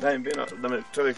Daj im wino, damy człowiek...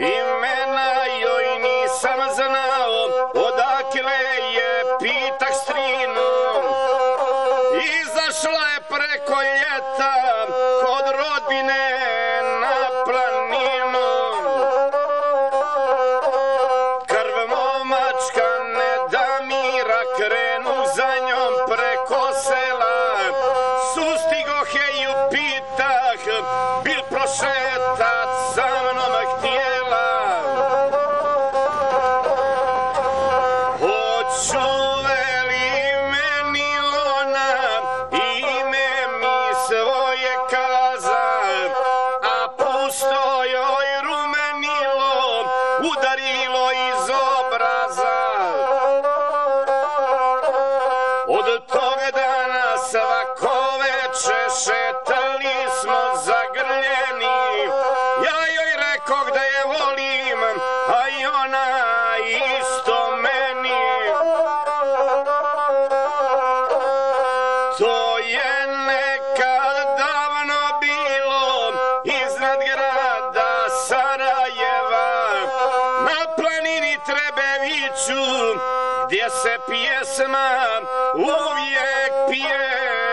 Imena joj nisam znao, odakle je pitak strinu. Izašla je preko ljeta kod rodbine na planinu. Krv momačka ne da mira, krenu za njom preko sela. Sustigohe ju pitah, bil prošetat udarilo iz obraza. Od tog dana svako gdje se pjesma uvijek pjeva.